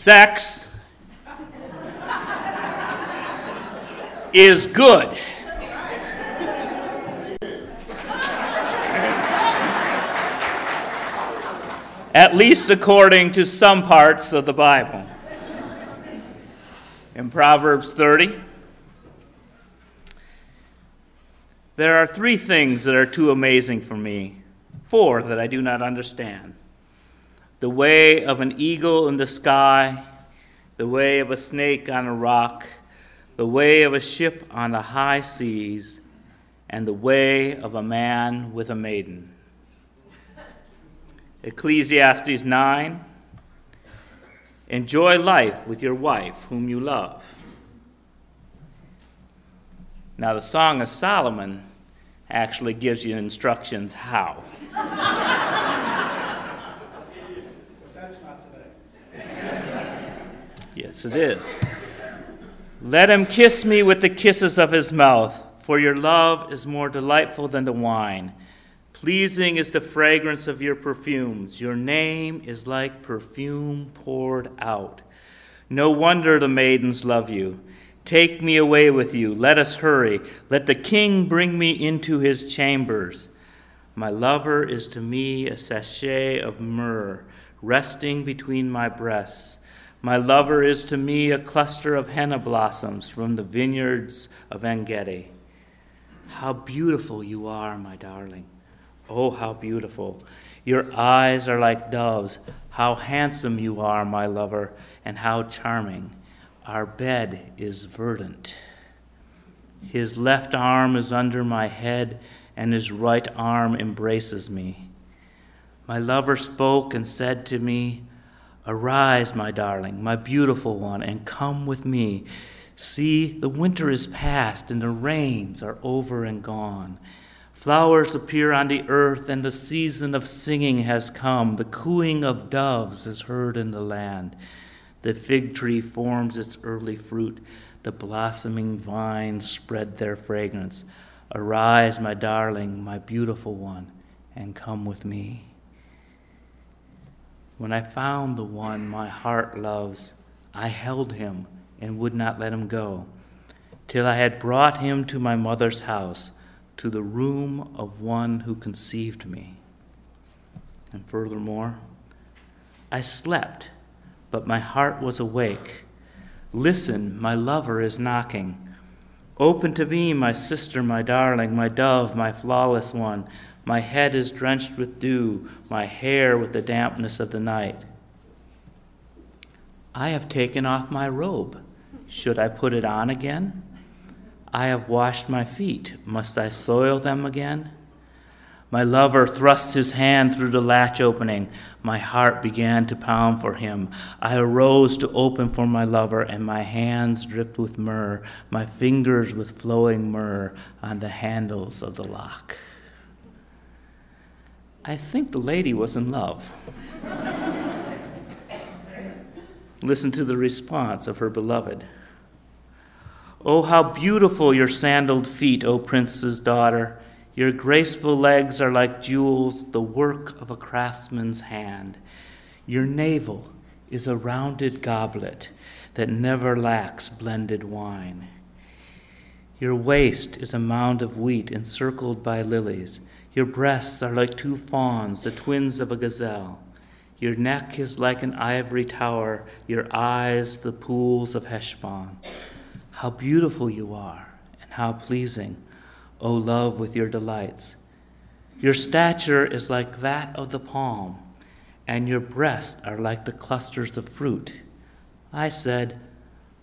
Sex is good. At least according to some parts of the Bible. In Proverbs 30, there are three things that are too amazing for me, four that I do not understand the way of an eagle in the sky, the way of a snake on a rock, the way of a ship on the high seas, and the way of a man with a maiden. Ecclesiastes 9 Enjoy life with your wife, whom you love. Now, the Song of Solomon actually gives you instructions how. Yes, it is. Let him kiss me with the kisses of his mouth, for your love is more delightful than the wine. Pleasing is the fragrance of your perfumes. Your name is like perfume poured out. No wonder the maidens love you. Take me away with you. Let us hurry. Let the king bring me into his chambers. My lover is to me a sachet of myrrh, resting between my breasts. My lover is to me a cluster of henna blossoms from the vineyards of Engedi. How beautiful you are, my darling. Oh, how beautiful. Your eyes are like doves. How handsome you are, my lover, and how charming. Our bed is verdant. His left arm is under my head, and his right arm embraces me. My lover spoke and said to me, Arise, my darling, my beautiful one, and come with me. See, the winter is past, and the rains are over and gone. Flowers appear on the earth, and the season of singing has come. The cooing of doves is heard in the land. The fig tree forms its early fruit. The blossoming vines spread their fragrance. Arise, my darling, my beautiful one, and come with me. When I found the one my heart loves, I held him and would not let him go, till I had brought him to my mother's house, to the room of one who conceived me. And furthermore, I slept, but my heart was awake. Listen, my lover is knocking. Open to me, my sister, my darling, my dove, my flawless one. My head is drenched with dew, my hair with the dampness of the night. I have taken off my robe. Should I put it on again? I have washed my feet. Must I soil them again? My lover thrust his hand through the latch opening. My heart began to pound for him. I arose to open for my lover, and my hands dripped with myrrh, my fingers with flowing myrrh on the handles of the lock. I think the lady was in love. Listen to the response of her beloved. Oh, how beautiful your sandaled feet, O prince's daughter! Your graceful legs are like jewels, the work of a craftsman's hand. Your navel is a rounded goblet that never lacks blended wine. Your waist is a mound of wheat encircled by lilies. Your breasts are like two fawns, the twins of a gazelle. Your neck is like an ivory tower, your eyes the pools of Heshbon. How beautiful you are, and how pleasing, O love, with your delights. Your stature is like that of the palm, and your breasts are like the clusters of fruit. I said,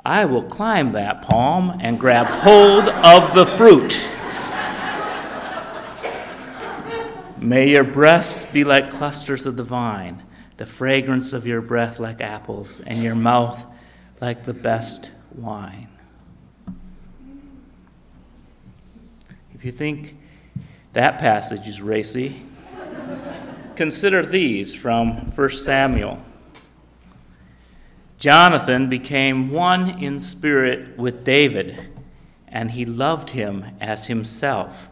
I will climb that palm and grab hold of the fruit. May your breasts be like clusters of the vine, the fragrance of your breath like apples, and your mouth like the best wine. If you think that passage is racy, consider these from 1 Samuel. Jonathan became one in spirit with David, and he loved him as himself.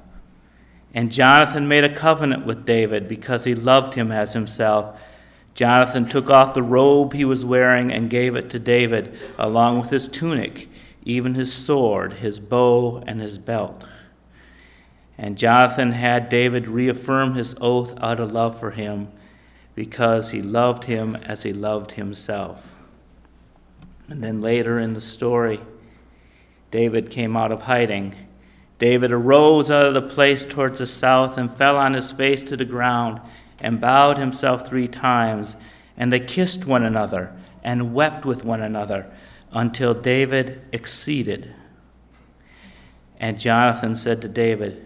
And Jonathan made a covenant with David because he loved him as himself. Jonathan took off the robe he was wearing and gave it to David, along with his tunic, even his sword, his bow, and his belt. And Jonathan had David reaffirm his oath out of love for him, because he loved him as he loved himself. And then later in the story, David came out of hiding. David arose out of the place towards the south and fell on his face to the ground and bowed himself three times. And they kissed one another and wept with one another until David exceeded. And Jonathan said to David,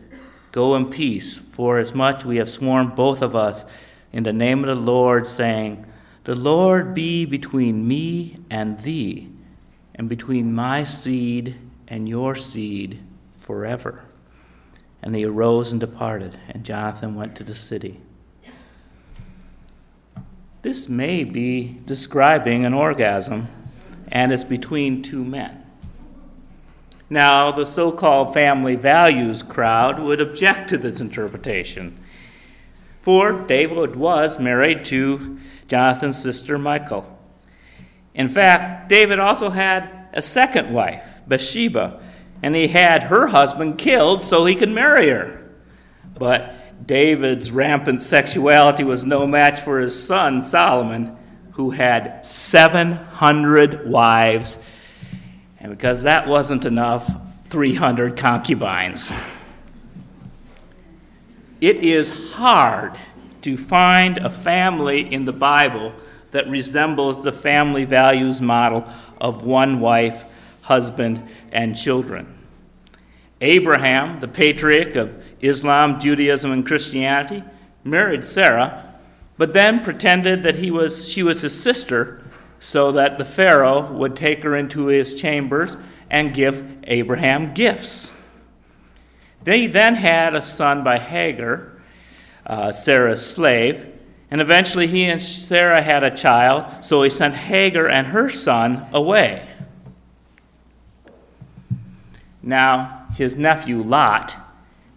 Go in peace, for as much we have sworn both of us in the name of the Lord, saying, The Lord be between me and thee, and between my seed and your seed forever. And he arose and departed, and Jonathan went to the city. This may be describing an orgasm, and it's between two men. Now, the so called family values crowd would object to this interpretation, for David was married to Jonathan's sister Michal. In fact, David also had a second wife, Bathsheba, and he had her husband killed so he could marry her. But David's rampant sexuality was no match for his son Solomon, who had 700 wives, and because that wasn't enough, 300 concubines. It is hard to find a family in the Bible that resembles the family values model of one wife, husband, and children. Abraham, the patriarch of Islam, Judaism, and Christianity, married Sarah, but then pretended that he was, she was his sister so that the Pharaoh would take her into his chambers and give Abraham gifts. They then had a son by Hagar, uh, Sarah's slave, and eventually he and Sarah had a child, so he sent Hagar and her son away. Now, his nephew Lot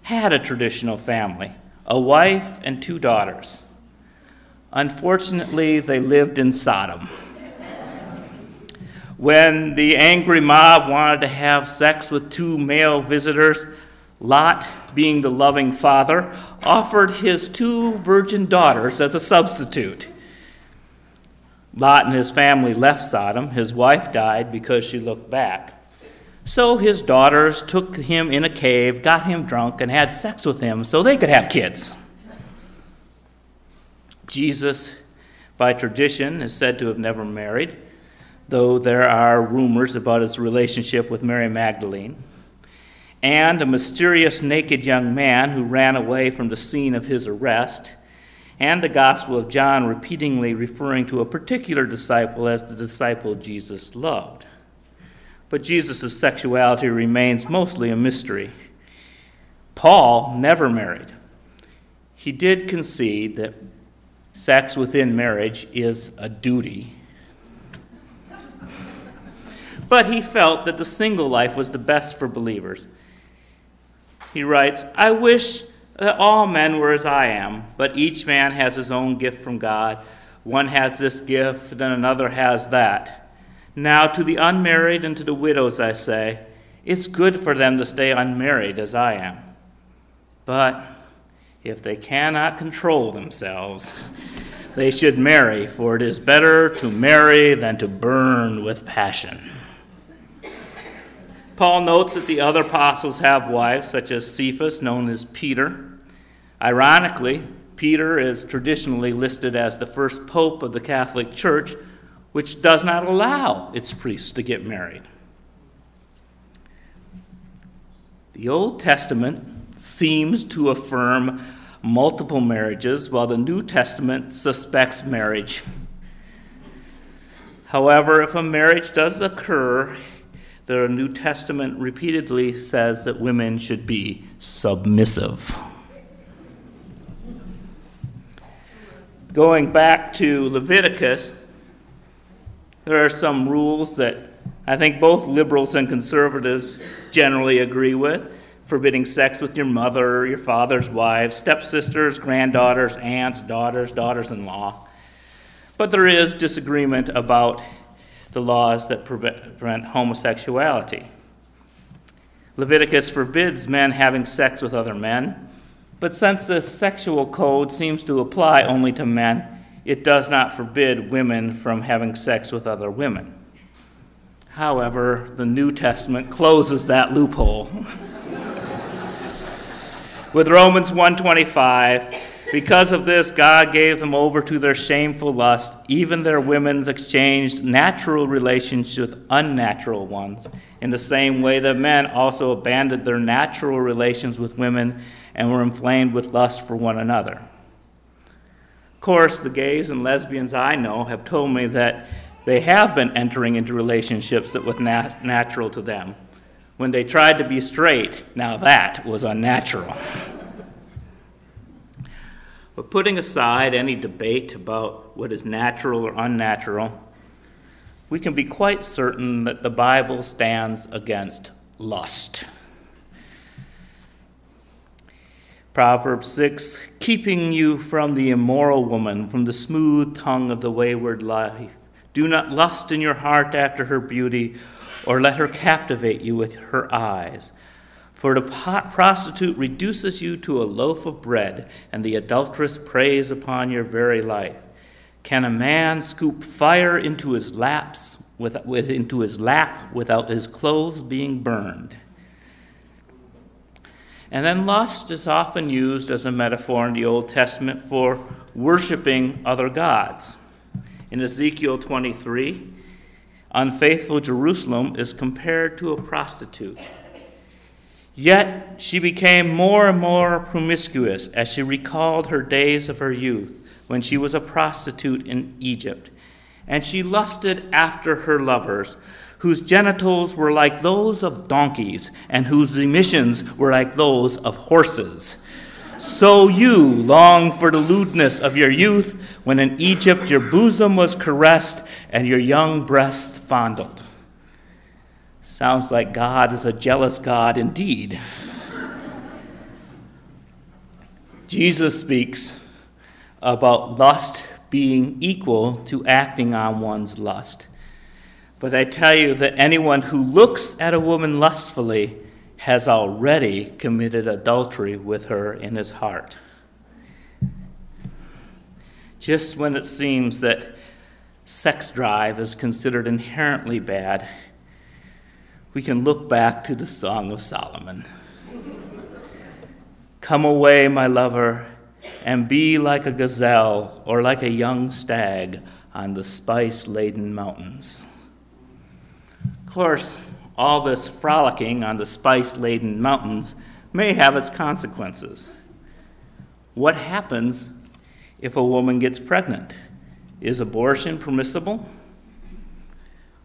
had a traditional family a wife and two daughters. Unfortunately, they lived in Sodom. when the angry mob wanted to have sex with two male visitors, Lot, being the loving father, offered his two virgin daughters as a substitute. Lot and his family left Sodom. His wife died because she looked back. So his daughters took him in a cave, got him drunk, and had sex with him so they could have kids. Jesus, by tradition, is said to have never married, though there are rumors about his relationship with Mary Magdalene. And a mysterious naked young man who ran away from the scene of his arrest, and the Gospel of John repeatedly referring to a particular disciple as the disciple Jesus loved but Jesus' sexuality remains mostly a mystery. Paul never married. He did concede that sex within marriage is a duty. But he felt that the single life was the best for believers. He writes, I wish that all men were as I am, but each man has his own gift from God. One has this gift, and another has that. Now, to the unmarried and to the widows, I say, it's good for them to stay unmarried as I am. But if they cannot control themselves, they should marry, for it is better to marry than to burn with passion. Paul notes that the other apostles have wives, such as Cephas, known as Peter. Ironically, Peter is traditionally listed as the first pope of the Catholic Church which does not allow its priests to get married. The Old Testament seems to affirm multiple marriages, while the New Testament suspects marriage. However, if a marriage does occur, the New Testament repeatedly says that women should be submissive. Going back to Leviticus, there are some rules that I think both liberals and conservatives generally agree with forbidding sex with your mother, your father's wives, stepsisters, granddaughters, aunts, daughters, daughters in law. But there is disagreement about the laws that prevent homosexuality. Leviticus forbids men having sex with other men, but since the sexual code seems to apply only to men, it does not forbid women from having sex with other women. However, the New Testament closes that loophole. With Romans 125, because of this, God gave them over to their shameful lust. Even their women exchanged natural relations with unnatural ones, in the same way that men also abandoned their natural relations with women and were inflamed with lust for one another. Of course, the gays and lesbians I know have told me that they have been entering into relationships that were nat- natural to them. When they tried to be straight, now that was unnatural. But putting aside any debate about what is natural or unnatural, we can be quite certain that the Bible stands against lust. Proverbs 6 keeping you from the immoral woman, from the smooth tongue of the wayward life. Do not lust in your heart after her beauty, or let her captivate you with her eyes. For the prostitute reduces you to a loaf of bread, and the adulteress preys upon your very life. Can a man scoop fire into his laps with, with, into his lap without his clothes being burned? And then lust is often used as a metaphor in the Old Testament for worshiping other gods. In Ezekiel 23, unfaithful Jerusalem is compared to a prostitute. Yet she became more and more promiscuous as she recalled her days of her youth when she was a prostitute in Egypt. And she lusted after her lovers, whose genitals were like those of donkeys and whose emissions were like those of horses. So you long for the lewdness of your youth when in Egypt your bosom was caressed and your young breasts fondled. Sounds like God is a jealous God indeed. Jesus speaks about lust being equal to acting on one's lust. But I tell you that anyone who looks at a woman lustfully has already committed adultery with her in his heart. Just when it seems that sex drive is considered inherently bad, we can look back to the Song of Solomon. Come away, my lover, and be like a gazelle or like a young stag on the spice laden mountains. Of course, all this frolicking on the spice laden mountains may have its consequences. What happens if a woman gets pregnant? Is abortion permissible?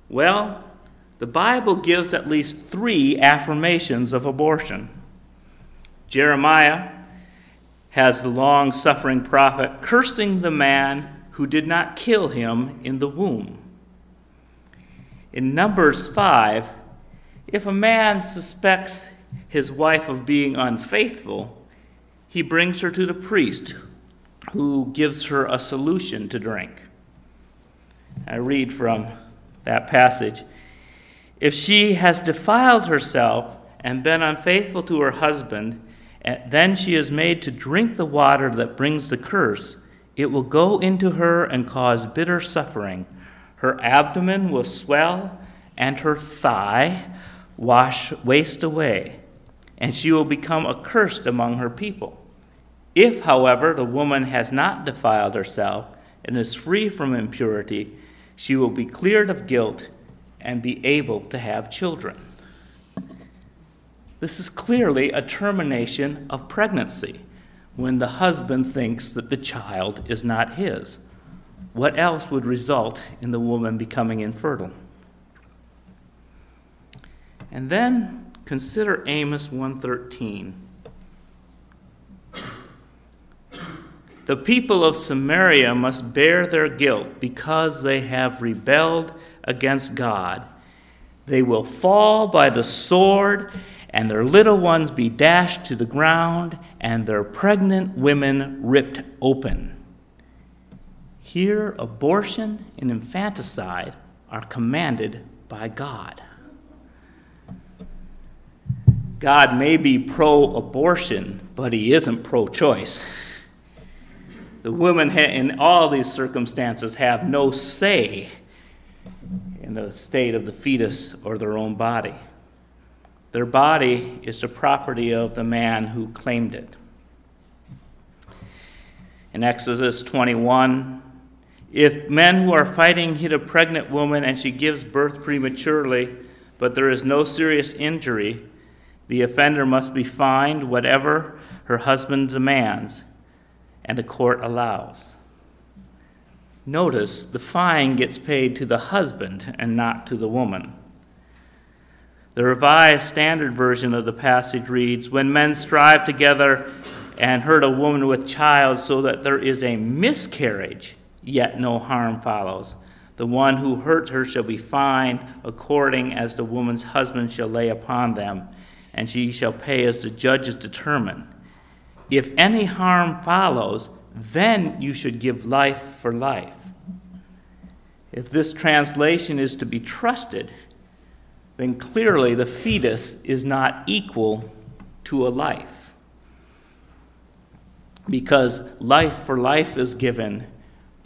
Well, the Bible gives at least three affirmations of abortion. Jeremiah has the long suffering prophet cursing the man who did not kill him in the womb. In Numbers 5, if a man suspects his wife of being unfaithful, he brings her to the priest who gives her a solution to drink. I read from that passage. If she has defiled herself and been unfaithful to her husband, eh, then she is made to drink the water that brings the curse. It will go into her and cause bitter suffering. Her abdomen will swell, and her thigh wash waste away, and she will become accursed among her people. If, however, the woman has not defiled herself and is free from impurity, she will be cleared of guilt and be able to have children. This is clearly a termination of pregnancy when the husband thinks that the child is not his. What else would result in the woman becoming infertile? And then consider Amos 113. The people of Samaria must bear their guilt because they have rebelled against God. They will fall by the sword, and their little ones be dashed to the ground, and their pregnant women ripped open. Here, abortion and infanticide are commanded by God. God may be pro abortion, but he isn't pro choice. The women in all these circumstances have no say in the state of the fetus or their own body. Their body is the property of the man who claimed it. In Exodus 21, if men who are fighting hit a pregnant woman and she gives birth prematurely, but there is no serious injury, the offender must be fined whatever her husband demands and the court allows. Notice the fine gets paid to the husband and not to the woman. The Revised Standard Version of the passage reads When men strive together and hurt a woman with child so that there is a miscarriage, yet no harm follows. The one who hurt her shall be fined according as the woman's husband shall lay upon them, and she shall pay as the judges determine. If any harm follows, then you should give life for life. If this translation is to be trusted, then clearly the fetus is not equal to a life. Because life for life is given,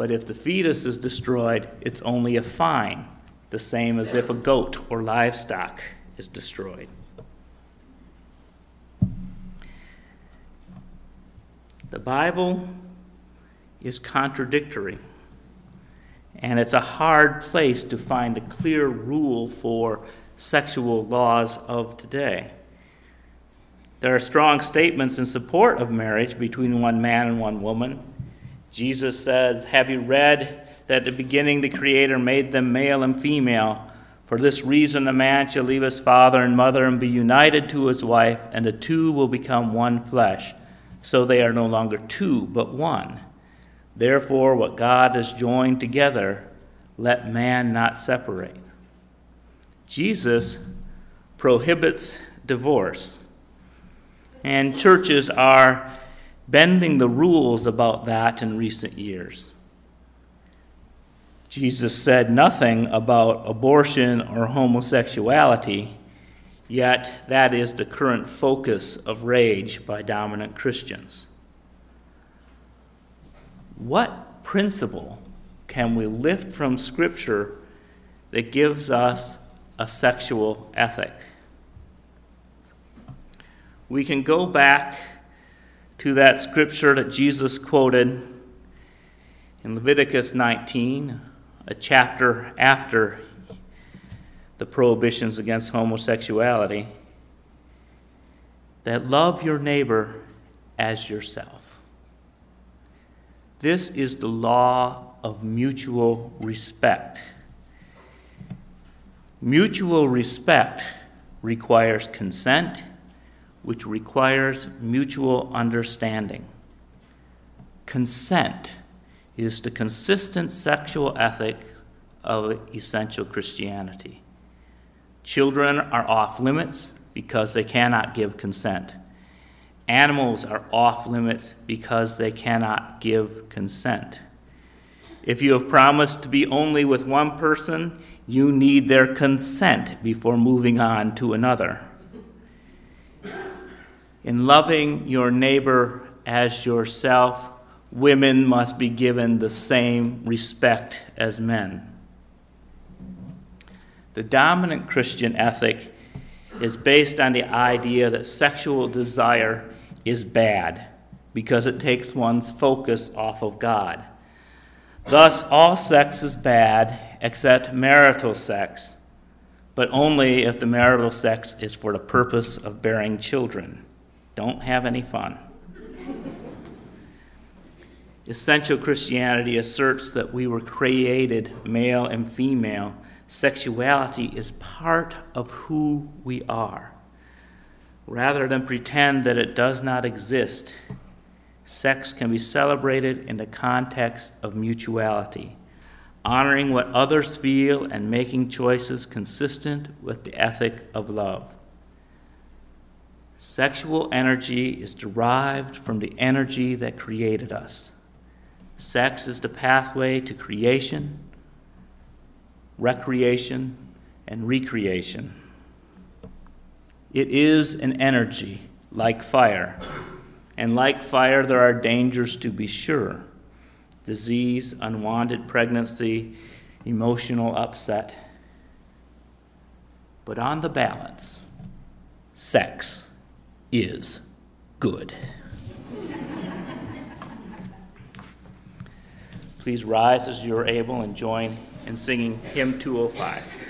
but if the fetus is destroyed, it's only a fine, the same as if a goat or livestock is destroyed. The Bible is contradictory, and it's a hard place to find a clear rule for sexual laws of today. There are strong statements in support of marriage between one man and one woman. Jesus says, Have you read that at the beginning the Creator made them male and female? For this reason, a man shall leave his father and mother and be united to his wife, and the two will become one flesh so they are no longer two, but one. Therefore, what God has joined together, let man not separate. Jesus prohibits divorce, and churches are bending the rules about that in recent years. Jesus said nothing about abortion or homosexuality Yet, that is the current focus of rage by dominant Christians. What principle can we lift from Scripture that gives us a sexual ethic? We can go back to that scripture that Jesus quoted in Leviticus 19, a chapter after the prohibitions against homosexuality, that love your neighbor as yourself. This is the law of mutual respect. Mutual respect requires consent, which requires mutual understanding. Consent is the consistent sexual ethic of essential Christianity. Children are off limits because they cannot give consent. Animals are off limits because they cannot give consent. If you have promised to be only with one person, you need their consent before moving on to another. In loving your neighbor as yourself, women must be given the same respect as men. The dominant Christian ethic is based on the idea that sexual desire is bad because it takes one's focus off of God. Thus, all sex is bad except marital sex, but only if the marital sex is for the purpose of bearing children. Don't have any fun. Essential Christianity asserts that we were created male and female Sexuality is part of who we are. Rather than pretend that it does not exist, sex can be celebrated in the context of mutuality, honoring what others feel and making choices consistent with the ethic of love. Sexual energy is derived from the energy that created us. Sex is the pathway to creation, recreation, and recreation. It is an energy like fire, and like fire, there are dangers to be sure disease, unwanted pregnancy, emotional upset. But on the balance, sex is good. Please rise as you are able and join in singing hymn 205.